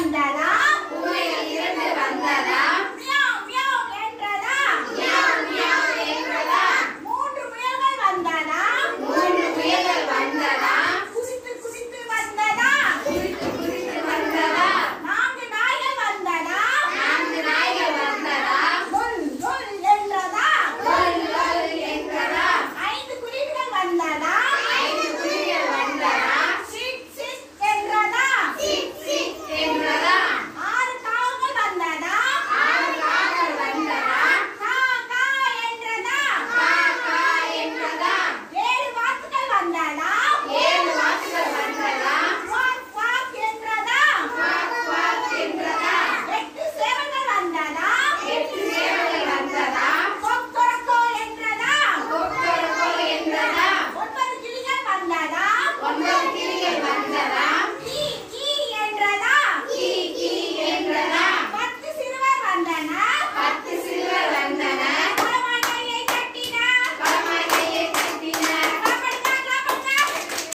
வந்ததா? உயிர் இருந்து வந்ததா?